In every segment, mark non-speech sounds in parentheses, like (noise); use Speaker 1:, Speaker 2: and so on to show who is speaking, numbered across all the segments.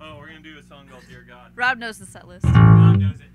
Speaker 1: Oh, we're gonna do a song called Dear God.
Speaker 2: Rob knows the set list.
Speaker 1: Rob knows it.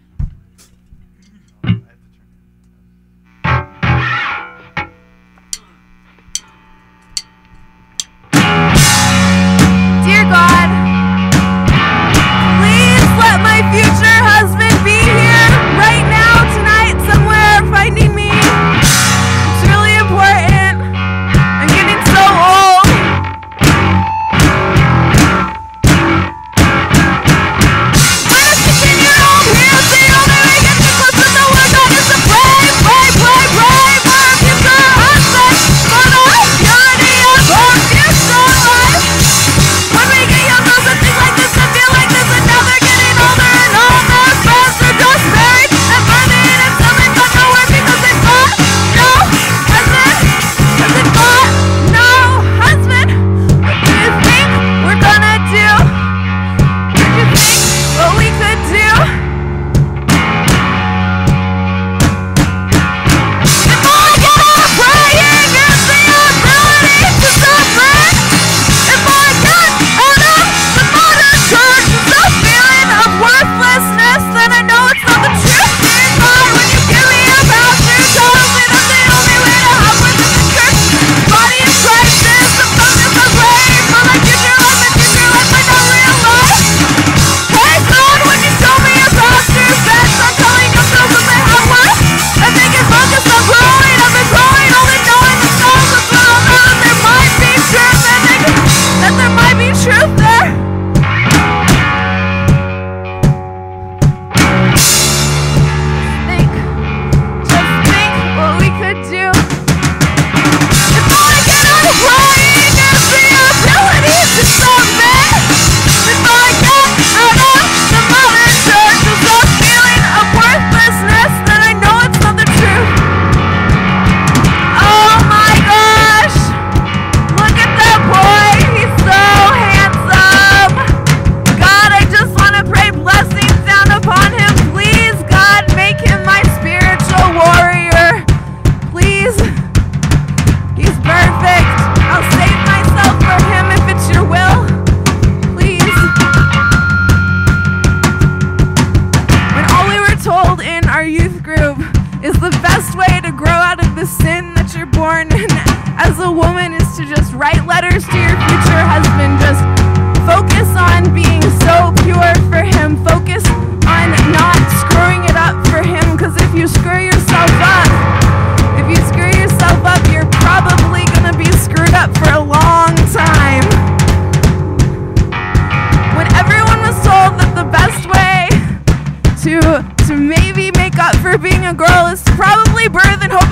Speaker 3: mission as a woman is to just write letters to your future husband. Just focus on being so pure for him. Focus on not screwing it up for him. Because if you screw yourself up, if you screw yourself up, you're probably going to be screwed up for a long time. When everyone was told that the best way to, to maybe make up for being a girl is to probably birth and hope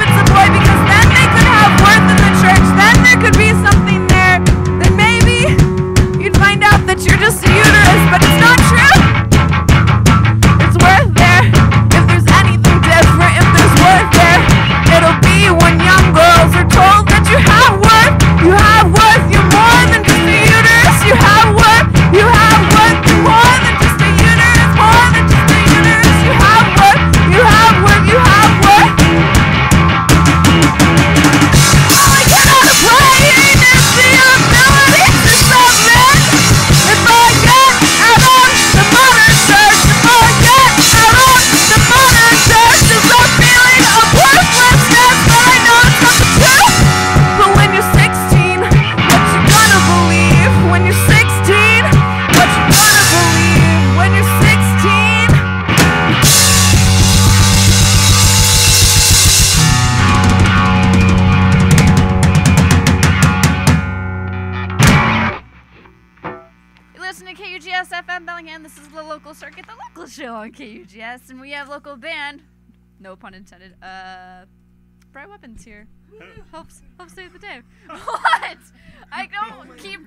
Speaker 2: KUGS FM Bellingham. This is the local circuit, the local show on KUGS, and we have local band, no pun intended, uh, Bright Weapons here. Hope, helps helps save the day. (laughs) what? I don't oh keep